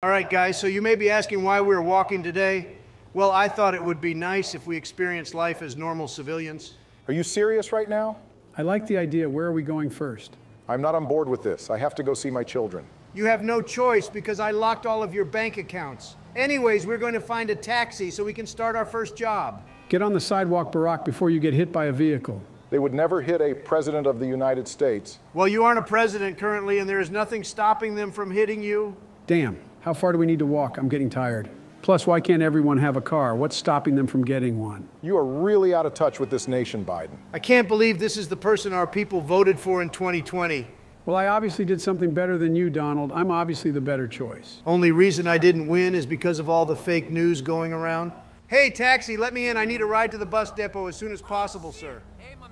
All right, guys, so you may be asking why we're walking today. Well, I thought it would be nice if we experienced life as normal civilians. Are you serious right now? I like the idea. Where are we going first? I'm not on board with this. I have to go see my children. You have no choice because I locked all of your bank accounts. Anyways, we're going to find a taxi so we can start our first job. Get on the sidewalk, Barack, before you get hit by a vehicle. They would never hit a president of the United States. Well, you aren't a president currently, and there is nothing stopping them from hitting you. Damn, how far do we need to walk? I'm getting tired. Plus, why can't everyone have a car? What's stopping them from getting one? You are really out of touch with this nation, Biden. I can't believe this is the person our people voted for in 2020. Well, I obviously did something better than you, Donald. I'm obviously the better choice. Only reason I didn't win is because of all the fake news going around. Hey, taxi, let me in. I need a ride to the bus depot as soon as possible, sir.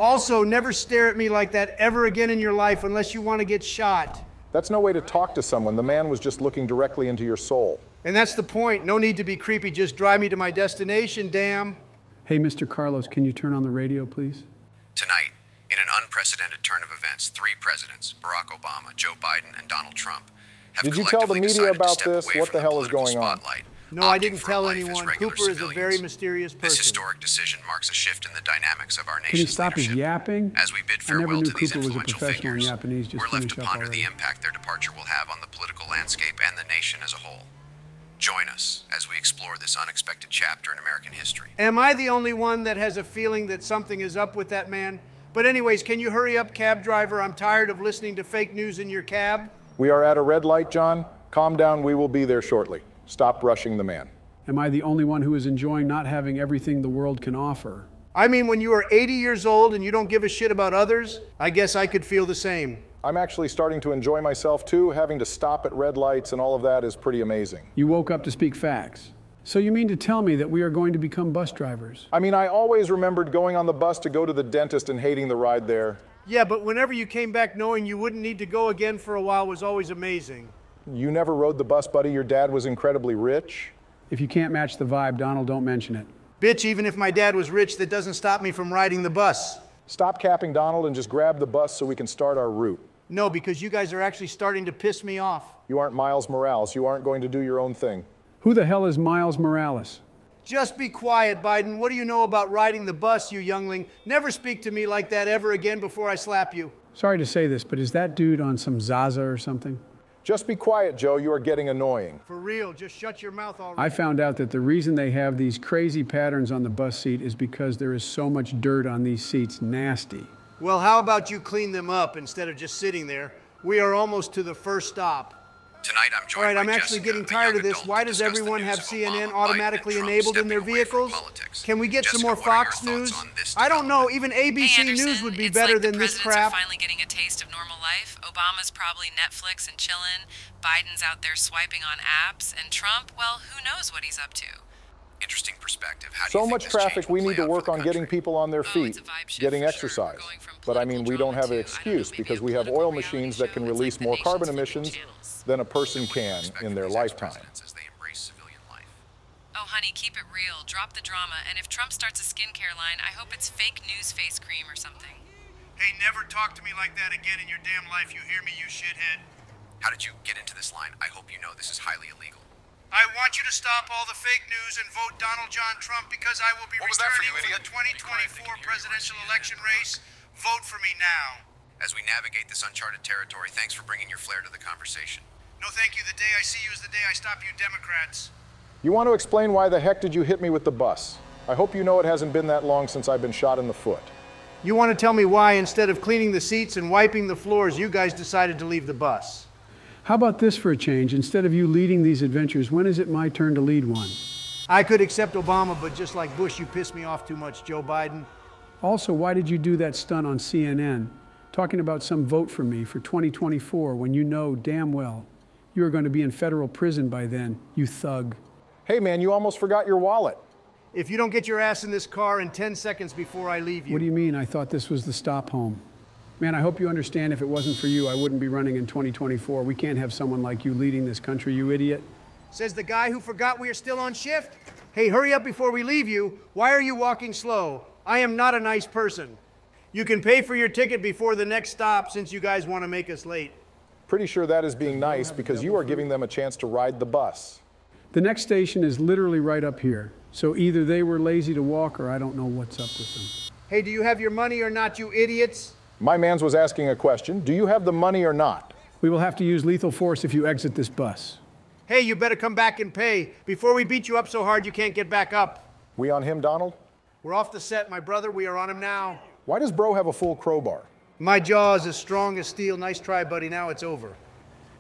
Also, never stare at me like that ever again in your life unless you want to get shot. That's no way to talk to someone. The man was just looking directly into your soul. And that's the point. No need to be creepy. Just drive me to my destination, damn. Hey, Mr. Carlos, can you turn on the radio, please? Tonight, in an unprecedented turn of events, three presidents, Barack Obama, Joe Biden, and Donald Trump, have Did you tell the media about this? What from the hell is political going on? spotlight, No, I didn't tell anyone. regular Cooper is a very mysterious person. This historic decision marks a shift in the dynamics of our Can you nation's stop his yapping? As we bid I never farewell knew to these Cooper was a influential professional in figures, Japanese. Just we're left to ponder the impact their departure will have on the political landscape and the nation as a whole. Join us as we explore this unexpected chapter in American history. Am I the only one that has a feeling that something is up with that man? But, anyways, can you hurry up, cab driver? I'm tired of listening to fake news in your cab. We are at a red light, John. Calm down. We will be there shortly. Stop rushing the man. Am I the only one who is enjoying not having everything the world can offer? I mean, when you are 80 years old and you don't give a shit about others, I guess I could feel the same. I'm actually starting to enjoy myself too. Having to stop at red lights and all of that is pretty amazing. You woke up to speak facts. So you mean to tell me that we are going to become bus drivers? I mean, I always remembered going on the bus to go to the dentist and hating the ride there. Yeah, but whenever you came back knowing you wouldn't need to go again for a while was always amazing. You never rode the bus, buddy. Your dad was incredibly rich. If you can't match the vibe, Donald, don't mention it. Bitch, even if my dad was rich, that doesn't stop me from riding the bus. Stop capping, Donald, and just grab the bus so we can start our route. No, because you guys are actually starting to piss me off. You aren't Miles Morales. You aren't going to do your own thing. Who the hell is Miles Morales? Just be quiet, Biden. What do you know about riding the bus, you youngling? Never speak to me like that ever again before I slap you. Sorry to say this, but is that dude on some Zaza or something? Just be quiet, Joe. You are getting annoying. For real, just shut your mouth already. I found out that the reason they have these crazy patterns on the bus seat is because there is so much dirt on these seats. Nasty. Well, how about you clean them up instead of just sitting there? We are almost to the first stop. Tonight, I'm All joined right, by I'm actually Jessica, getting tired of this. Why does everyone have CNN Obama, automatically and enabled in their stepping away from vehicles? Can we get some more what are your Fox News? on this I don't know. Even ABC Hey, Anderson, News would be it's better like than this crap. Are finally getting a taste of normal life. Obama's probably Netflix and chillin'. Biden's out there swiping on apps, and Trump, well, who knows what he's up to? Interesting perspective. How do So you much this traffic, we need to work on getting people on their Oh, feet, it's a vibe shift getting for sure. exercise. We're going from But I mean, we don't have an drama to, I don't know, excuse because we have oil reality machines that can It's like release more carbon emissions channels. than a person What can in their lifetime. ex-presidents as they embrace civilian life? Oh, honey, keep it real. Drop the drama. And if Trump starts a skincare line, I hope it's fake news face cream or something. Hey, never talk to me like that again in your damn life. You hear me, you shithead? How did you get into this line? I hope you know this is highly illegal. I want you to stop all the fake news and vote Donald John Trump because I will be What was that for returning you, for, the Be quiet, 2024 they can hear you on presidential election race. Vote for me now. As we navigate this uncharted territory, thanks for bringing your flair to the conversation. No, thank you. The day I see you is the day I stop you Democrats. You want to explain why the heck did you hit me with the bus? I hope you know it hasn't been that long since I've been shot in the foot. You want to tell me why, instead of cleaning the seats and wiping the floors, you guys decided to leave the bus? How about this for a change? Instead of you leading these adventures, when is it my turn to lead one? I could accept Obama, but just like Bush, you piss me off too much, Joe Biden. Also, why did you do that stunt on CNN talking about some vote for me for 2024 when you know damn well you are going to be in federal prison by then, you thug? Hey man, you almost forgot your wallet. If you don't get your ass in this car in 10 seconds before I leave you. What do you mean? I thought this was the stop home. Man, I hope you understand if it wasn't for you, I wouldn't be running in 2024. We can't have someone like you leading this country, you idiot. Says the guy who forgot we are still on shift. Hey, hurry up before we leave you. Why are you walking slow? I am not a nice person. You can pay for your ticket before the next stop since you guys want to make us late. Pretty sure that is being nice because you are giving them a chance to ride the bus. The next station is literally right up here. So either they were lazy to walk or I don't know what's up with them. Hey, do you have your money or not, you idiots? My man's was asking a question. Do you have the money or not? We will have to use lethal force if you exit this bus. Hey, you better come back and pay before we beat you up so hard you can't get back up. We on him, Donald? We're off the set, my brother. We are on him now. Why does Bro have a full crowbar? My jaw is as strong as steel. Nice try, buddy. Now it's over.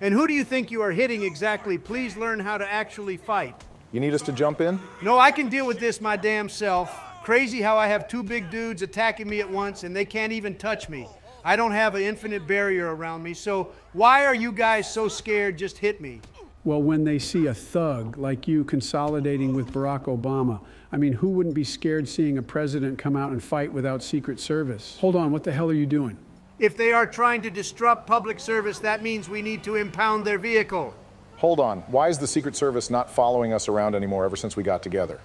And who do you think you are hitting exactly? Please learn how to actually fight. You need us to jump in? No, I can deal with this my damn self. Crazy how I have two big dudes attacking me at once and they can't even touch me. I don't have an infinite barrier around me. So why are you guys so scared? Just hit me. Well, when they see a thug like you consolidating with Barack Obama, I mean, who wouldn't be scared seeing a president come out and fight without Secret Service? Hold on, what the hell are you doing? If they are trying to disrupt public service, that means we need to impound their vehicle. Hold on. Why is the Secret Service not following us around anymore ever since we got together?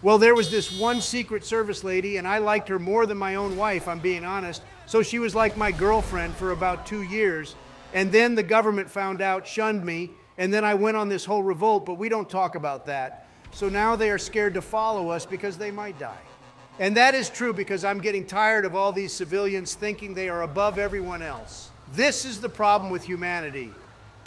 Well, there was this one Secret Service lady, and I liked her more than my own wife, I'm being honest. So she was like my girlfriend for about two years. And then the government found out, shunned me, and then I went on this whole revolt, but we don't talk about that. So now they are scared to follow us because they might die. And that is true because I'm getting tired of all these civilians thinking they are above everyone else. This is the problem with humanity.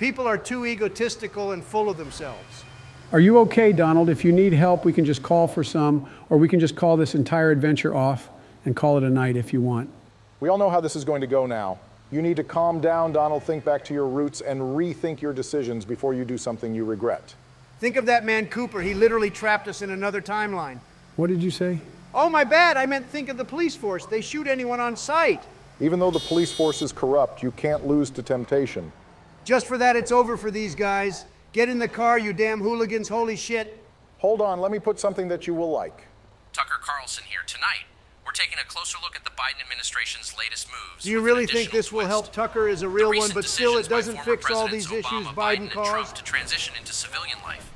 People are too egotistical and full of themselves. Are you okay, Donald? If you need help, we can just call for some, or we can just call this entire adventure off and call it a night if you want. We all know how this is going to go now. You need to calm down, Donald, think back to your roots, and rethink your decisions before you do something you regret. Think of that man Cooper. He literally trapped us in another timeline. What did you say? Oh, my bad. I meant think of the police force. They shoot anyone on sight. Even though the police force is corrupt, you can't lose to temptation. Just for that, it's over for these guys. Get in the car, you damn hooligans. Holy shit. Hold on, let me put something that you will like. Tucker Carlson here tonight. We're taking a closer look at the Biden administration's latest moves. Do you really think additional this will help Tucker is a real one, but still it doesn't fix all these Presidents issues Obama, Biden and caused? Trump to transition into civilian life.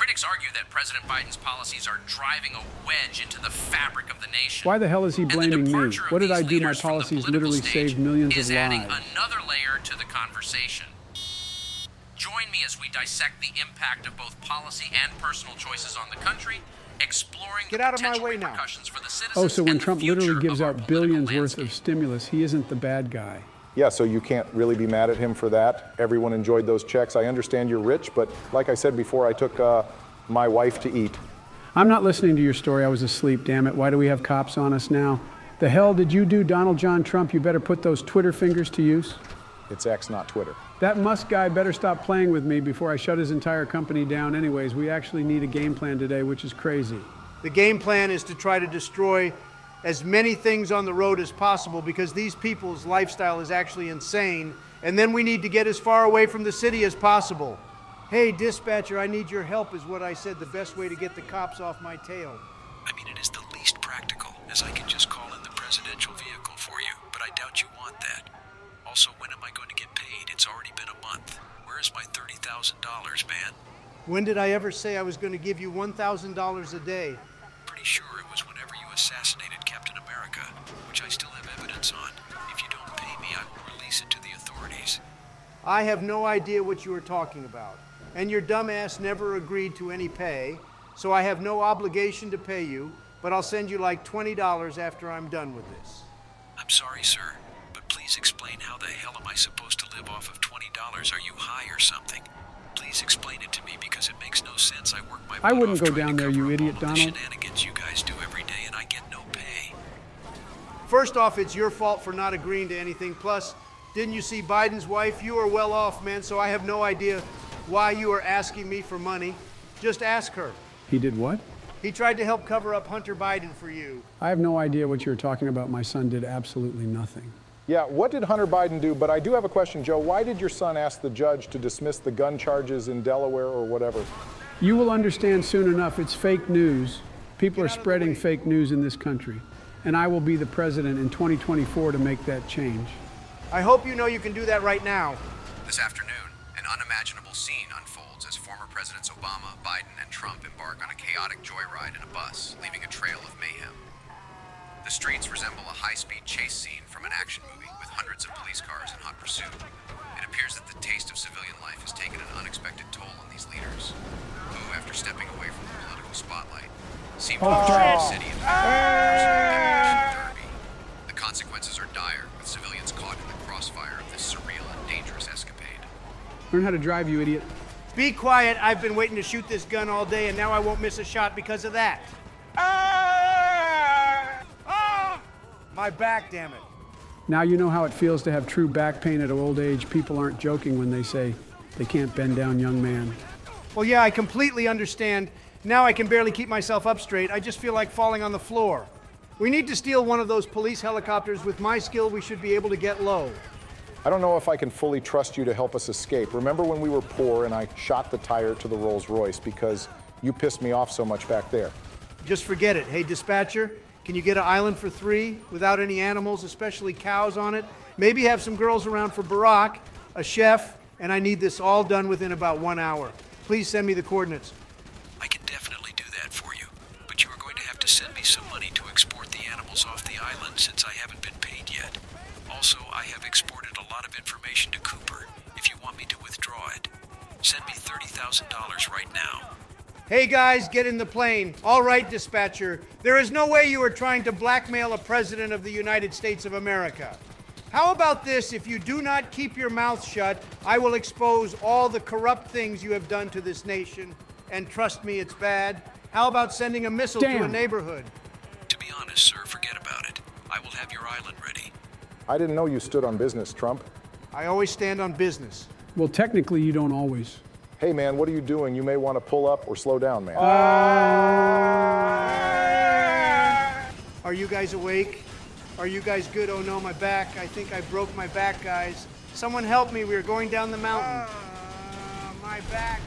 Critics argue that President Biden's policies are driving a wedge into the fabric of the nation. Why the hell is he blaming me? What did I do? My leaders from the policies literally saved millions is of adding lives. another layer to the conversation. Join me as we dissect the impact of both policy and personal choices on the country, exploring Get out of my potential way now. for the citizens Oh, so when Trump literally gives our out billions political worth of stimulus, he isn't the bad guy. Yeah, so you can't really be mad at him for that. Everyone enjoyed those checks. I understand you're rich, but like I said before, I took uh, my wife to eat. I'm not listening to your story. I was asleep, damn it. Why do we have cops on us now? The hell did you do, Donald John Trump? You better put those Twitter fingers to use. It's X, not Twitter. That Musk guy better stop playing with me before I shut his entire company down, anyways. We actually need a game plan today, which is crazy. The game plan is to try to destroy as many things on the road as possible because these people's lifestyle is actually insane. And then we need to get as far away from the city as possible. Hey, dispatcher, I need your help, is what I said the best way to get the cops off my tail. I mean, it is the least practical, as I can just call in the presidential vehicle for you, but I doubt you want that. Also, when am I going to get paid? It's already been a month. Where is my $30,000, man? When did I ever say I was going to give you $1,000 a day? Pretty sure it was whenever you assassinated America, which I still have evidence on. If you don't pay me, I will release it to the authorities. I have no idea what you are talking about. And your dumbass never agreed to any pay, so I have no obligation to pay you, but I'll send you like $20 after I'm done with this. I'm sorry, sir, but please explain how the hell am I supposed to live off of $20? Are you high or something? Please explain it to me because it makes no sense. I work my I wouldn't off go down there, you idiot, Donald. the Donald. shenanigans you guys do every day, and I get no pay. First off, it's your fault for not agreeing to anything. Plus, didn't you see Biden's wife? You are well off, man, so I have no idea why you are asking me for money. Just ask her. He did what? He tried to help cover up Hunter Biden for you. I have no idea what you're talking about. My son did absolutely nothing. Yeah, what did Hunter Biden do? But I do have a question, Joe. Why did your son ask the judge to dismiss the gun charges in Delaware or whatever? You will understand soon enough it's fake news. People are spreading fake news in this country. And I will be the president in 2024 to make that change. I hope you know you can do that right now. This afternoon, an unimaginable scene unfolds as former Presidents Obama, Biden, and Trump embark on a chaotic joyride in a bus, leaving a trail of mayhem. The streets resemble a high speed chase scene from an action movie with hundreds of police cars in hot pursuit. It appears that the taste of civilian life has taken an unexpected toll on these leaders, who, after stepping away from the political spotlight, seem to have turned the city into a personal demolition. The consequences are dire, with civilians caught in the crossfire of this surreal and dangerous escapade. Learn how to drive, you idiot. Be quiet. I've been waiting to shoot this gun all day, and now I won't miss a shot because of that. Ah! Ah! My back, damn it. Now you know how it feels to have true back pain at old age. People aren't joking when they say they can't bend down, young man. Well, yeah, I completely understand. Now I can barely keep myself up straight. I just feel like falling on the floor. We need to steal one of those police helicopters. With my skill, we should be able to get low. I don't know if I can fully trust you to help us escape. Remember when we were poor and I shot the tire to the Rolls Royce because you pissed me off so much back there? Just forget it. Hey, dispatcher, can you get an island for three without any animals, especially cows on it? Maybe have some girls around for Barack, a chef, and I need this all done within about one hour. Please send me the coordinates. Right now. Hey guys, get in the plane. All right, dispatcher. There is no way you are trying to blackmail a president of the United States of America. How about this? If you do not keep your mouth shut, I will expose all the corrupt things you have done to this nation. And trust me, it's bad. How about sending a missile to a Damn. neighborhood? To be honest, sir, forget about it. I will have your island ready. I didn't know you stood on business, Trump. I always stand on business. Well, technically, you don't always. Hey man, what are you doing? You may want to pull up or slow down, man. Uh, are you guys awake? Are you guys good? Oh no, my back. I think I broke my back, guys. Someone help me. We are going down the mountain. Uh, my back.